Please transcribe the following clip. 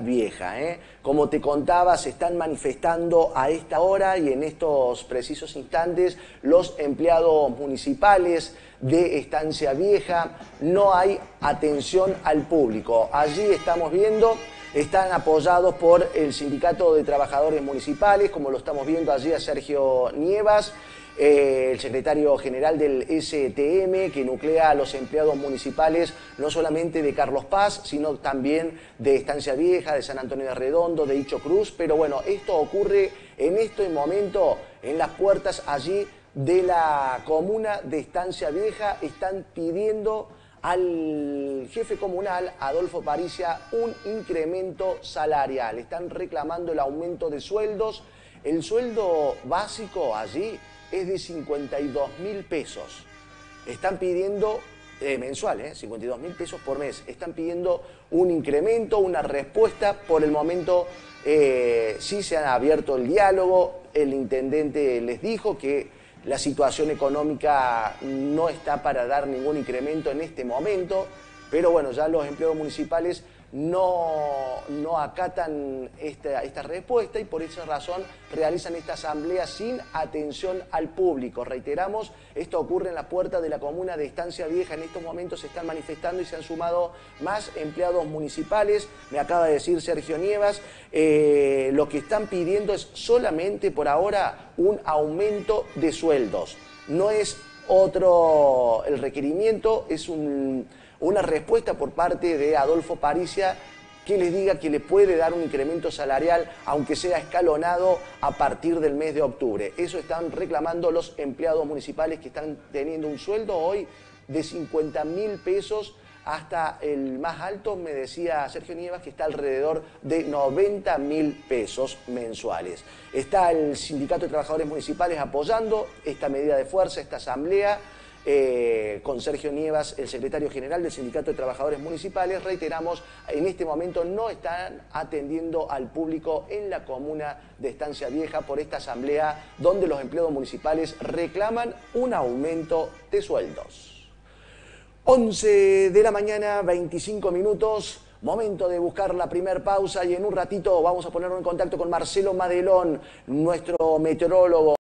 Vieja. ¿eh? Como te contaba, se están manifestando a esta hora y en estos precisos instantes los empleados municipales de Estancia Vieja. No hay atención al público. Allí estamos viendo, están apoyados por el Sindicato de Trabajadores Municipales, como lo estamos viendo allí a Sergio Nievas. Eh, el secretario general del STM, que nuclea a los empleados municipales no solamente de Carlos Paz, sino también de Estancia Vieja, de San Antonio de Redondo, de Hicho Cruz. Pero bueno, esto ocurre en este momento en las puertas allí de la comuna de Estancia Vieja. Están pidiendo al jefe comunal, Adolfo Paricia, un incremento salarial. Están reclamando el aumento de sueldos. El sueldo básico allí es de 52 mil pesos. Están pidiendo, eh, mensual, eh, 52 mil pesos por mes. Están pidiendo un incremento, una respuesta. Por el momento eh, sí se ha abierto el diálogo. El intendente les dijo que la situación económica no está para dar ningún incremento en este momento. Pero bueno, ya los empleados municipales no, no acatan esta, esta, respuesta y por esa razón realizan esta asamblea sin atención al público. Reiteramos, esto ocurre en la puerta de la comuna de Estancia Vieja. En estos momentos se están manifestando y se han sumado más empleados municipales. Me acaba de decir Sergio Nievas, eh, lo que están pidiendo es solamente por ahora un aumento de sueldos. No es otro, el requerimiento es un una respuesta por parte de Adolfo Paricia que les diga que le puede dar un incremento salarial, aunque sea escalonado, a partir del mes de octubre. Eso están reclamando los empleados municipales que están teniendo un sueldo hoy de 50 mil pesos hasta el más alto, me decía Sergio Nievas, que está alrededor de 90 mil pesos mensuales. Está el Sindicato de Trabajadores Municipales apoyando esta medida de fuerza, esta asamblea. Eh, con Sergio Nievas, el secretario general del Sindicato de Trabajadores Municipales. Reiteramos, en este momento no están atendiendo al público en la comuna de Estancia Vieja por esta asamblea donde los empleados municipales reclaman un aumento de sueldos. 11 de la mañana, 25 minutos. Momento de buscar la primer pausa y en un ratito vamos a ponernos en contacto con Marcelo Madelón, nuestro meteorólogo.